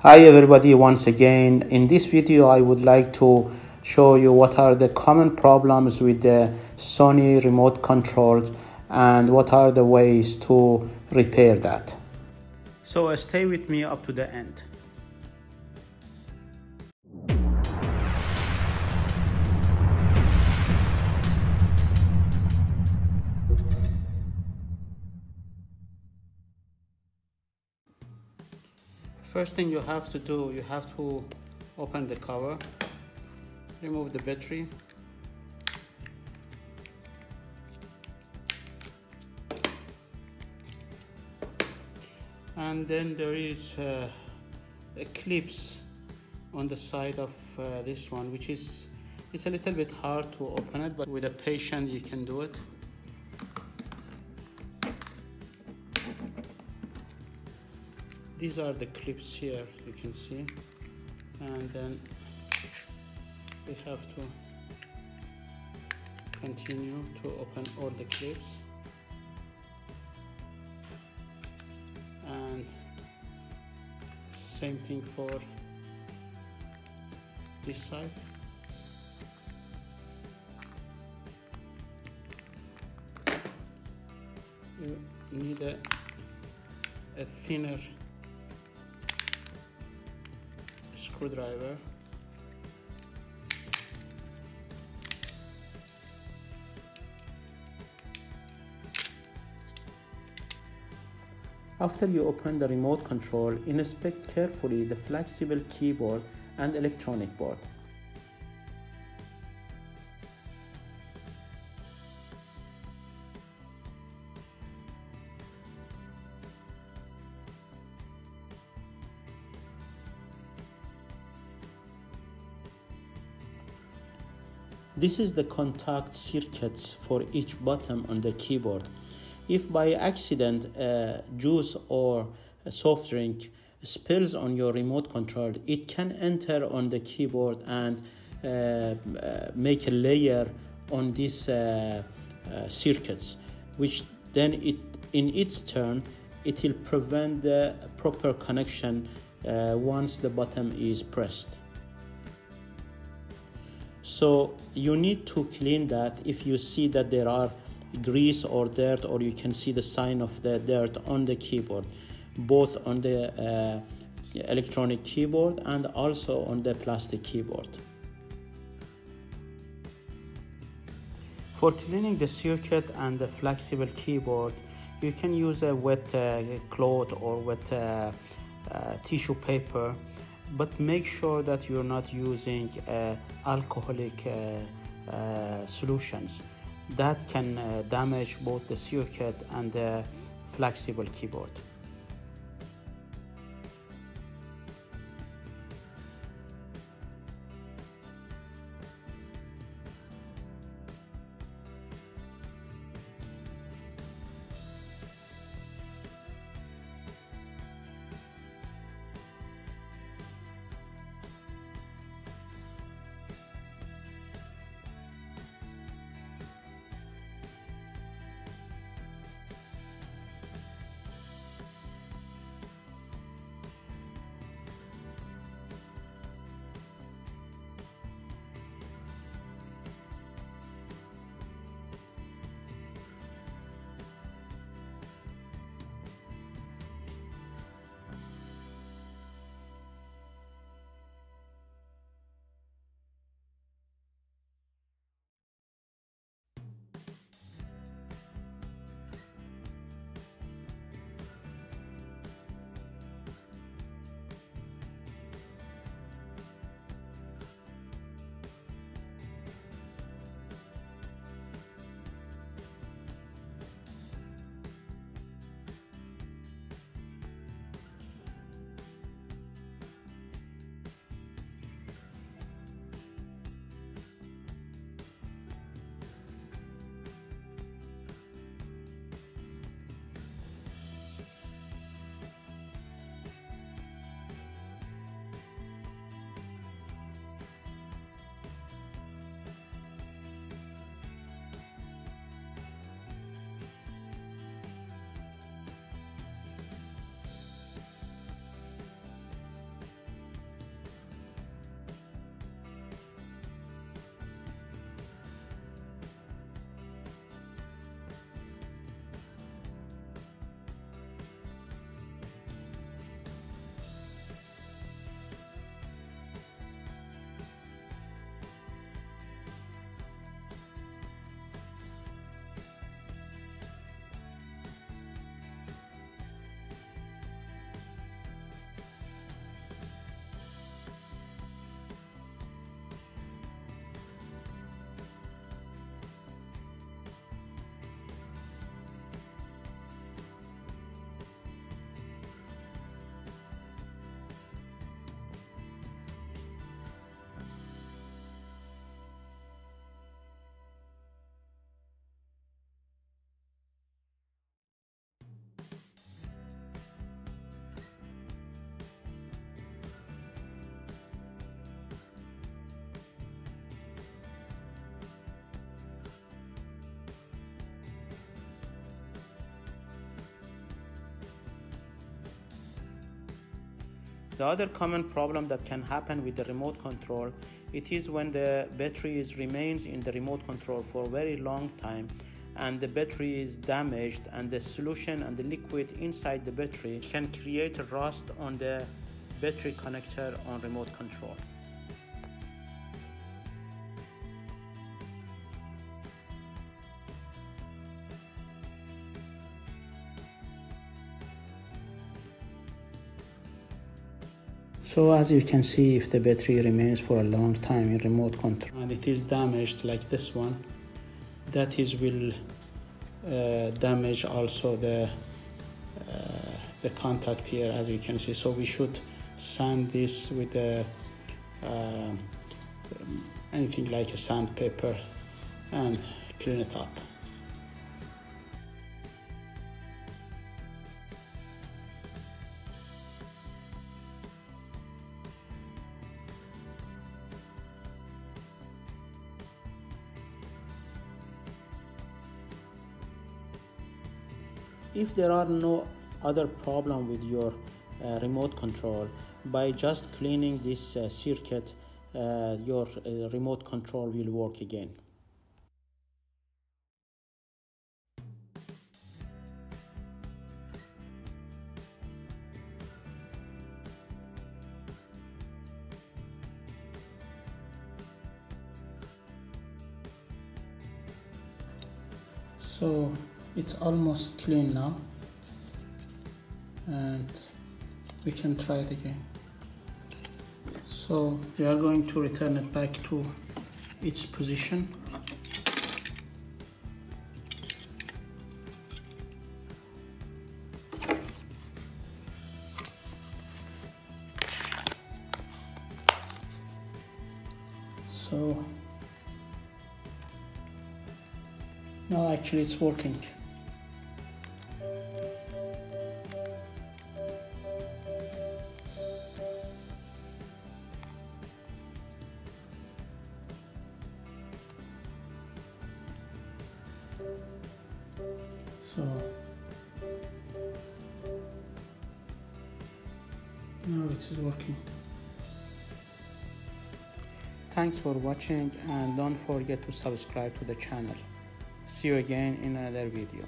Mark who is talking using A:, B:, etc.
A: Hi everybody once again. In this video I would like to show you what are the common problems with the Sony remote controls and what are the ways to repair that. So uh, stay with me up to the end. First thing you have to do, you have to open the cover, remove the battery, and then there is uh, a clips on the side of uh, this one which is it's a little bit hard to open it but with a patient you can do it these are the clips here you can see. And then we have to continue to open all the clips. And same thing for this side. You need a, a thinner screwdriver After you open the remote control, inspect carefully the flexible keyboard and electronic board. This is the contact circuits for each button on the keyboard. If by accident uh, juice or soft drink spills on your remote control, it can enter on the keyboard and uh, uh, make a layer on these uh, uh, circuits, which then it in its turn it will prevent the proper connection uh, once the button is pressed. So you need to clean that if you see that there are grease or dirt or you can see the sign of the dirt on the keyboard both on the uh, electronic keyboard and also on the plastic keyboard. For cleaning the circuit and the flexible keyboard, you can use a wet uh, cloth or wet uh, uh tissue paper but make sure that you're not using uh, alcoholic uh, uh, solutions that can uh, damage both the circuit and the flexible keyboard. The other common problem that can happen with the remote control it is when the battery is remains in the remote control for a very long time and the battery is damaged and the solution and the liquid inside the battery can create a rust on the battery connector on remote control. So as you can see if the battery remains for a long time in remote control. And it is damaged like this one. That is will uh, damage also the uh, the contact here as you can see. So we should sand this with a uh, anything like a sandpaper and clean it up if there are no other problem with your uh, remote control by just cleaning this uh, circuit uh, your uh, remote control will work again. So it's almost clean now. And we can try it again. So we are going to return it back to its position. So now actually it's working so now it is working. Thanks for watching and don't forget to subscribe to the channel. See you again in another video